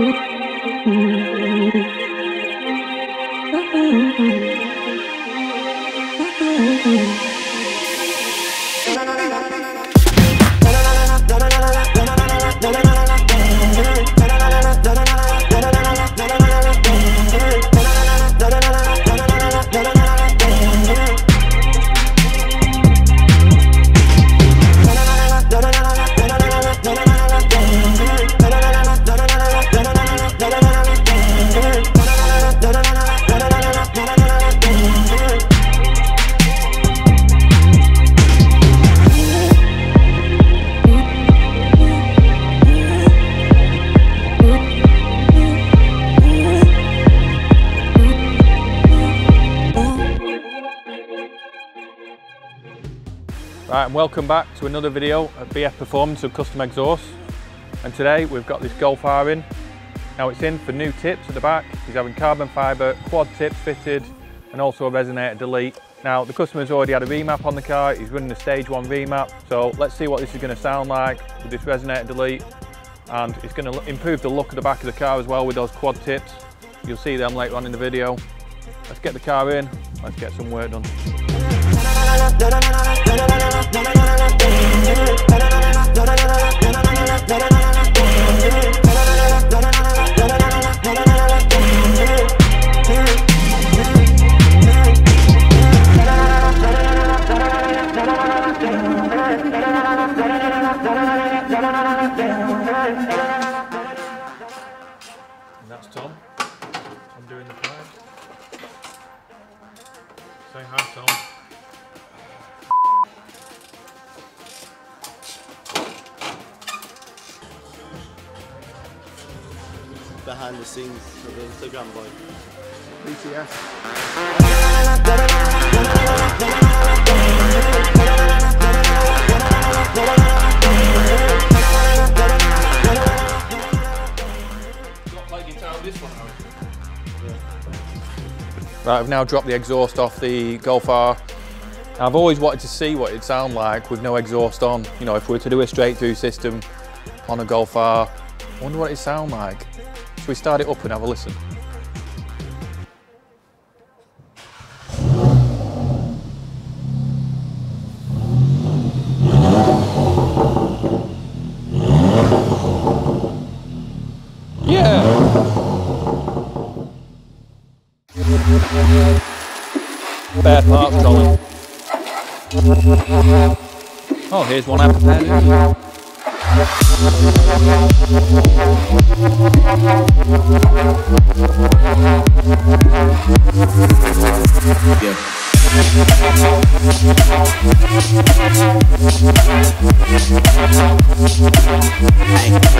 Mm-hmm. Right, and welcome back to another video at BF Performance of Custom Exhaust. And today we've got this Golf R in. Now it's in for new tips at the back. He's having carbon fibre, quad tips fitted, and also a resonator delete. Now the customer's already had a remap on the car. He's running a stage one remap. So let's see what this is going to sound like with this resonator delete. And it's going to improve the look of the back of the car as well with those quad tips. You'll see them later on in the video. Let's get the car in. Let's get some work done. And that's Tom. I'm doing the pad. Say hi, Tom. Behind the scenes of the Instagram boy. BTS. Right, I've now dropped the exhaust off the Golf R. I've always wanted to see what it'd sound like with no exhaust on. You know, if we were to do a straight through system on a Golf R, I wonder what it'd sound like. We start it up and have a listen? Bad parts, Colin. Oh, here's one I prepared. Yeah. Hey.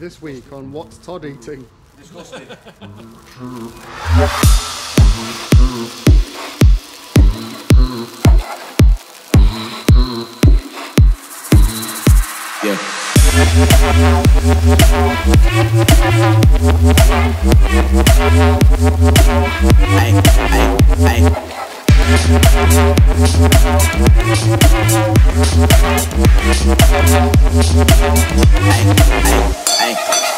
This week on What's Todd Eating? Hey, hey, hey.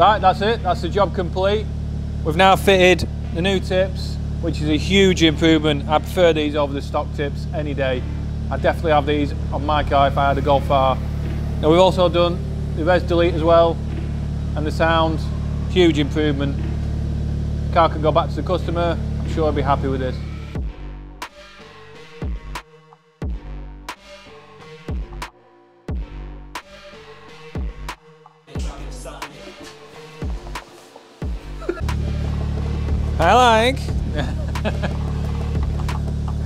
Right, that's it. That's the job complete. We've now fitted the new tips, which is a huge improvement. I prefer these over the stock tips any day. I definitely have these on my car if I had a Golf R. Now we've also done the res delete as well, and the sound, huge improvement. Car can go back to the customer. I'm sure he'll be happy with this. I like.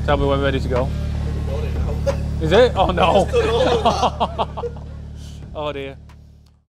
Tell me when we're ready to go. Is it? Oh no. oh dear.